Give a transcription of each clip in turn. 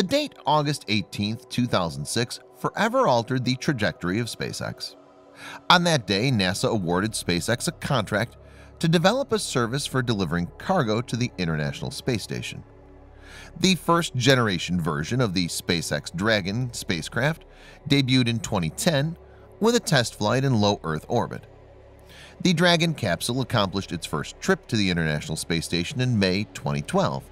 The date August 18, 2006 forever altered the trajectory of SpaceX. On that day, NASA awarded SpaceX a contract to develop a service for delivering cargo to the International Space Station. The first generation version of the SpaceX Dragon spacecraft debuted in 2010 with a test flight in low Earth orbit. The Dragon capsule accomplished its first trip to the International Space Station in May 2012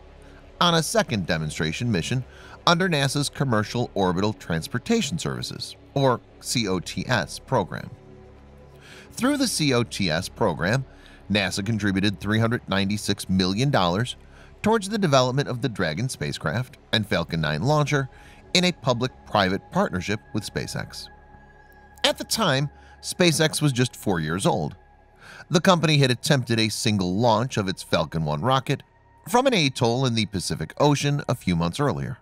on a second demonstration mission under NASA's Commercial Orbital Transportation Services or COTS program. Through the COTS program, NASA contributed $396 million towards the development of the Dragon spacecraft and Falcon 9 launcher in a public-private partnership with SpaceX. At the time, SpaceX was just four years old. The company had attempted a single launch of its Falcon 1 rocket from an atoll in the Pacific Ocean a few months earlier.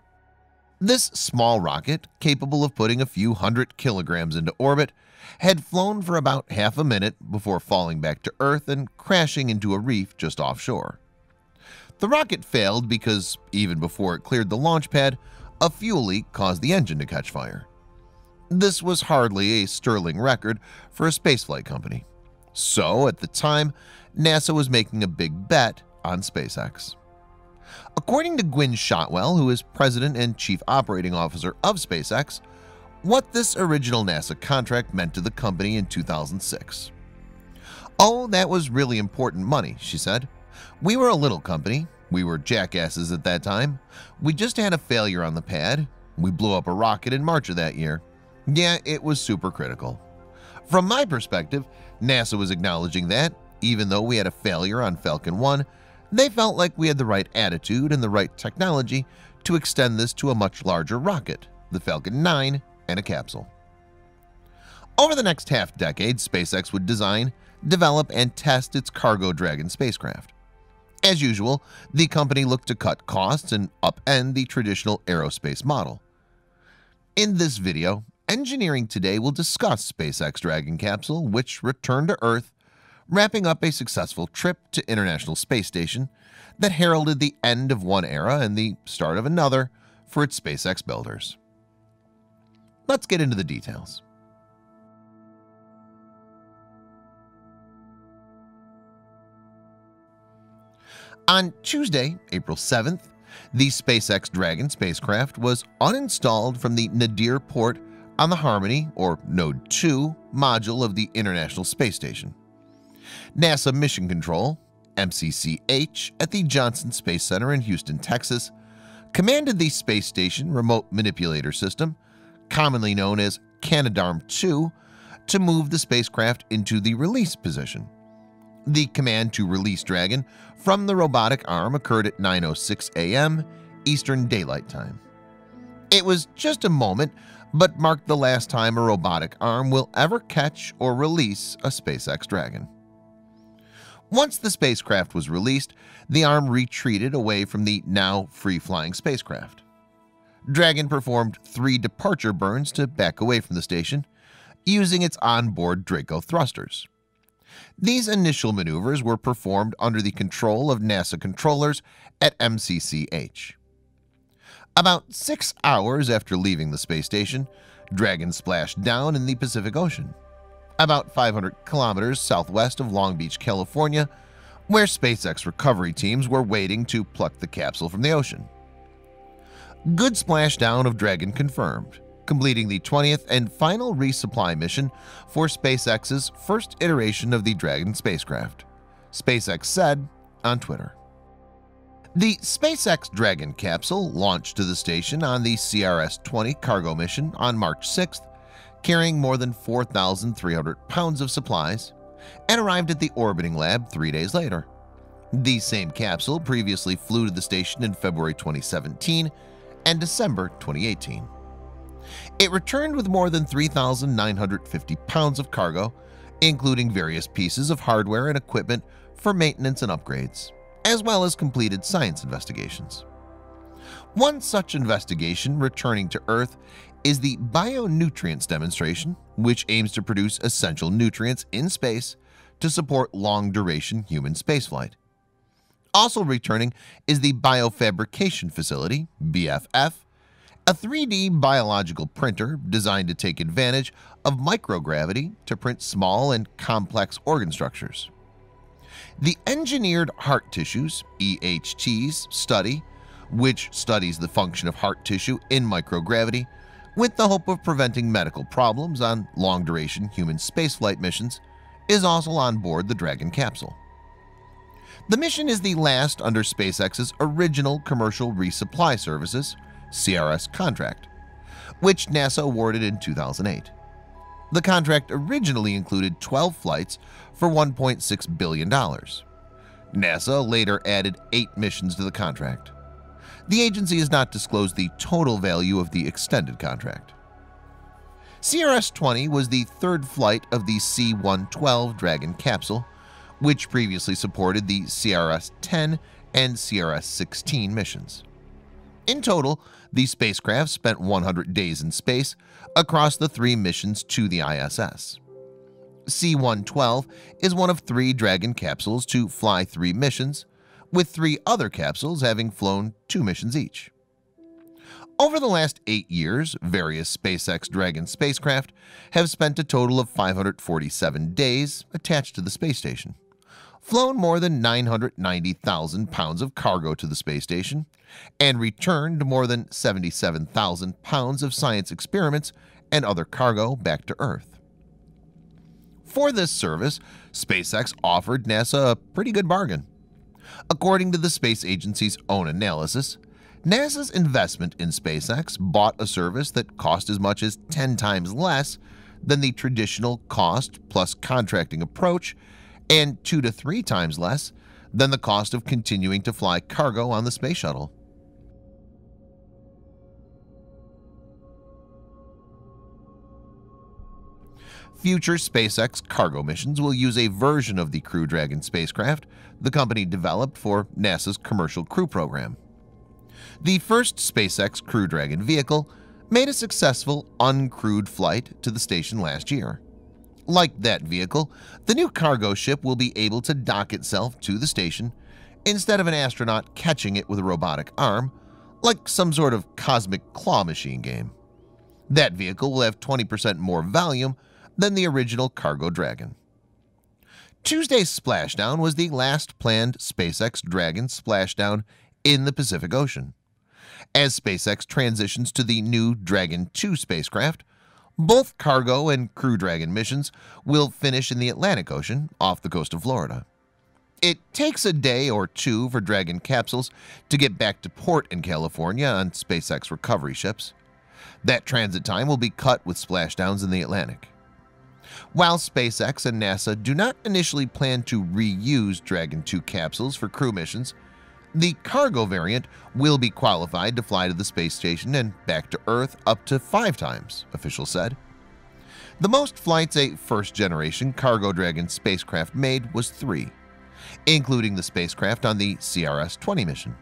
This small rocket, capable of putting a few hundred kilograms into orbit, had flown for about half a minute before falling back to Earth and crashing into a reef just offshore. The rocket failed because, even before it cleared the launch pad, a fuel leak caused the engine to catch fire. This was hardly a sterling record for a spaceflight company. So, at the time, NASA was making a big bet on SpaceX. According to Gwynne Shotwell, who is president and chief operating officer of SpaceX, what this original NASA contract meant to the company in 2006. Oh, that was really important money, she said. We were a little company. We were jackasses at that time. We just had a failure on the pad. We blew up a rocket in March of that year. Yeah, it was super critical. From my perspective, NASA was acknowledging that, even though we had a failure on Falcon 1, they felt like we had the right attitude and the right technology to extend this to a much larger rocket, the Falcon 9 and a capsule. Over the next half-decade, SpaceX would design, develop, and test its Cargo Dragon spacecraft. As usual, the company looked to cut costs and upend the traditional aerospace model. In this video, Engineering Today will discuss SpaceX Dragon capsule, which returned to Earth wrapping up a successful trip to International Space Station that heralded the end of one era and the start of another for its SpaceX builders. Let's get into the details. On Tuesday, April 7th, the SpaceX Dragon spacecraft was uninstalled from the Nadir port on the Harmony, or Node 2, module of the International Space Station. NASA Mission Control, MCCH, at the Johnson Space Center in Houston, Texas, commanded the space station remote manipulator system, commonly known as Canadarm2, to move the spacecraft into the release position. The command to release Dragon from the robotic arm occurred at 9.06 a.m. Eastern Daylight Time. It was just a moment, but marked the last time a robotic arm will ever catch or release a SpaceX Dragon. Once the spacecraft was released, the arm retreated away from the now free-flying spacecraft. Dragon performed three departure burns to back away from the station, using its onboard Draco thrusters. These initial maneuvers were performed under the control of NASA controllers at MCCH. About six hours after leaving the space station, Dragon splashed down in the Pacific Ocean about 500 kilometers southwest of Long Beach, California, where SpaceX recovery teams were waiting to pluck the capsule from the ocean. Good splashdown of Dragon confirmed, completing the 20th and final resupply mission for SpaceX's first iteration of the Dragon spacecraft, SpaceX said on Twitter. The SpaceX Dragon capsule launched to the station on the CRS-20 cargo mission on March 6th carrying more than 4,300 pounds of supplies, and arrived at the orbiting lab three days later. The same capsule previously flew to the station in February 2017 and December 2018. It returned with more than 3,950 pounds of cargo, including various pieces of hardware and equipment for maintenance and upgrades, as well as completed science investigations. One such investigation returning to Earth is the Bionutrients demonstration, which aims to produce essential nutrients in space to support long-duration human spaceflight. Also returning is the Biofabrication Facility, BFF, a 3D biological printer designed to take advantage of microgravity to print small and complex organ structures. The Engineered Heart Tissues EHTs study, which studies the function of heart tissue in microgravity with the hope of preventing medical problems on long-duration human spaceflight missions, is also on board the Dragon capsule. The mission is the last under SpaceX's original Commercial Resupply Services CRS contract, which NASA awarded in 2008. The contract originally included 12 flights for $1.6 billion. NASA later added eight missions to the contract. The agency has not disclosed the total value of the extended contract. CRS-20 was the third flight of the C-112 Dragon capsule, which previously supported the CRS-10 and CRS-16 missions. In total, the spacecraft spent 100 days in space across the three missions to the ISS. C-112 is one of three Dragon capsules to fly three missions, with three other capsules having flown two missions each. Over the last eight years, various SpaceX Dragon spacecraft have spent a total of 547 days attached to the space station, flown more than 990,000 pounds of cargo to the space station, and returned more than 77,000 pounds of science experiments and other cargo back to Earth. For this service, SpaceX offered NASA a pretty good bargain. According to the space agency's own analysis, NASA's investment in SpaceX bought a service that cost as much as 10 times less than the traditional cost plus contracting approach and two to three times less than the cost of continuing to fly cargo on the space shuttle. Future SpaceX cargo missions will use a version of the Crew Dragon spacecraft the company developed for NASA's Commercial Crew Program. The first SpaceX Crew Dragon vehicle made a successful uncrewed flight to the station last year. Like that vehicle, the new cargo ship will be able to dock itself to the station instead of an astronaut catching it with a robotic arm, like some sort of cosmic claw machine game. That vehicle will have 20% more volume than the original Cargo Dragon. Tuesday's splashdown was the last planned SpaceX Dragon splashdown in the Pacific Ocean. As SpaceX transitions to the new Dragon 2 spacecraft, both cargo and Crew Dragon missions will finish in the Atlantic Ocean off the coast of Florida. It takes a day or two for Dragon capsules to get back to port in California on SpaceX recovery ships. That transit time will be cut with splashdowns in the Atlantic. While SpaceX and NASA do not initially plan to reuse Dragon 2 capsules for crew missions, the cargo variant will be qualified to fly to the space station and back to Earth up to five times, officials said. The most flights a first-generation Cargo Dragon spacecraft made was three, including the spacecraft on the CRS-20 mission.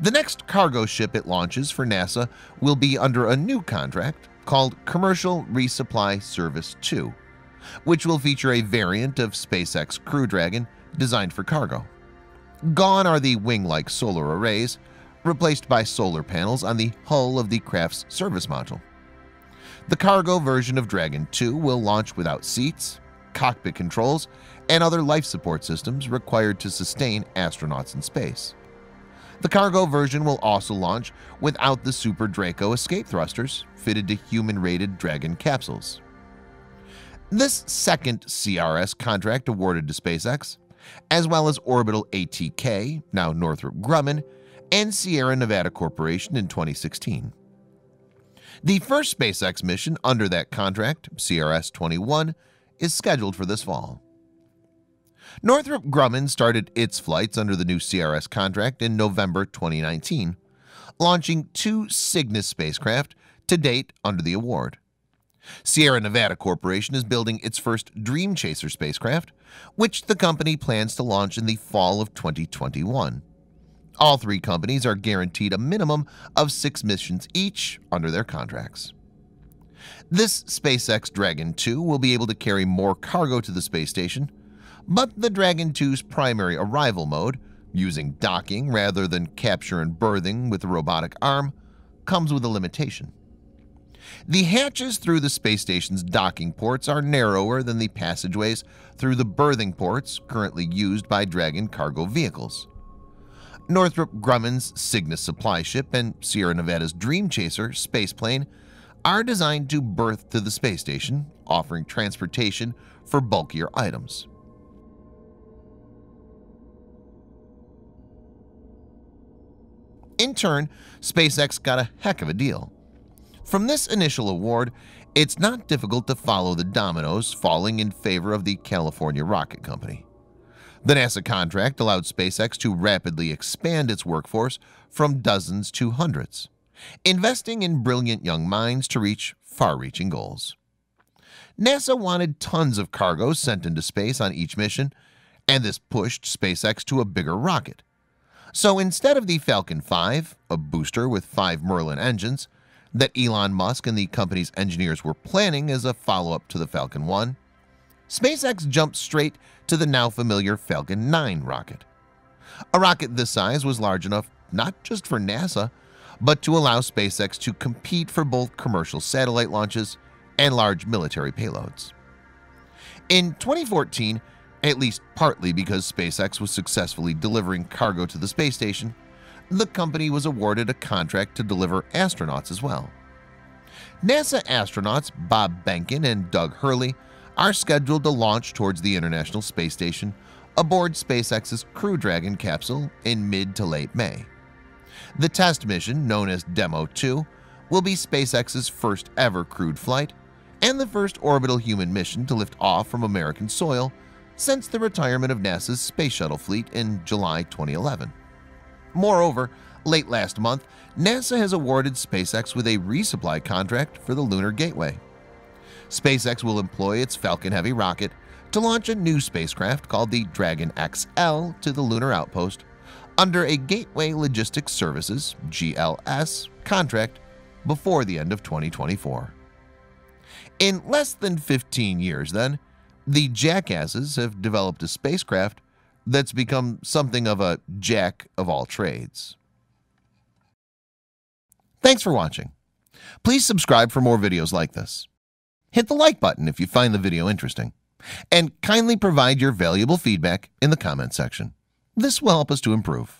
The next cargo ship it launches for NASA will be under a new contract called Commercial Resupply Service 2, which will feature a variant of SpaceX Crew Dragon designed for cargo. Gone are the wing-like solar arrays, replaced by solar panels on the hull of the craft's service module. The cargo version of Dragon 2 will launch without seats, cockpit controls, and other life support systems required to sustain astronauts in space. The cargo version will also launch without the Super Draco escape thrusters fitted to human-rated Dragon capsules. This second CRS contract awarded to SpaceX, as well as Orbital ATK, now Northrop Grumman, and Sierra Nevada Corporation in 2016. The first SpaceX mission under that contract, CRS-21, is scheduled for this fall. Northrop Grumman started its flights under the new CRS contract in November 2019, launching two Cygnus spacecraft to date under the award. Sierra Nevada Corporation is building its first Dream Chaser spacecraft, which the company plans to launch in the fall of 2021. All three companies are guaranteed a minimum of six missions each under their contracts. This SpaceX Dragon 2 will be able to carry more cargo to the space station, but the Dragon 2's primary arrival mode, using docking rather than capture and berthing with a robotic arm, comes with a limitation. The hatches through the space station's docking ports are narrower than the passageways through the berthing ports currently used by Dragon cargo vehicles. Northrop Grumman's Cygnus supply ship and Sierra Nevada's Dream Chaser spaceplane are designed to berth to the space station, offering transportation for bulkier items. In turn, SpaceX got a heck of a deal. From this initial award, it's not difficult to follow the dominoes falling in favor of the California Rocket Company. The NASA contract allowed SpaceX to rapidly expand its workforce from dozens to hundreds, investing in brilliant young minds to reach far-reaching goals. NASA wanted tons of cargo sent into space on each mission, and this pushed SpaceX to a bigger rocket. So instead of the Falcon 5, a booster with five Merlin engines, that Elon Musk and the company's engineers were planning as a follow-up to the Falcon 1, SpaceX jumped straight to the now familiar Falcon 9 rocket. A rocket this size was large enough not just for NASA, but to allow SpaceX to compete for both commercial satellite launches and large military payloads. In 2014, at least partly because SpaceX was successfully delivering cargo to the space station, the company was awarded a contract to deliver astronauts as well. NASA astronauts Bob Behnken and Doug Hurley are scheduled to launch towards the International Space Station aboard SpaceX's Crew Dragon capsule in mid to late May. The test mission, known as Demo 2, will be SpaceX's first ever crewed flight and the first orbital human mission to lift off from American soil since the retirement of NASA's Space Shuttle fleet in July 2011. Moreover, late last month, NASA has awarded SpaceX with a resupply contract for the Lunar Gateway. SpaceX will employ its Falcon Heavy rocket to launch a new spacecraft called the Dragon XL to the lunar outpost under a Gateway Logistics Services GLS contract before the end of 2024. In less than 15 years then, the jackasses have developed a spacecraft that's become something of a jack of all trades. Thanks for watching. Please subscribe for more videos like this. Hit the like button if you find the video interesting, and kindly provide your valuable feedback in the comment section. This will help us to improve.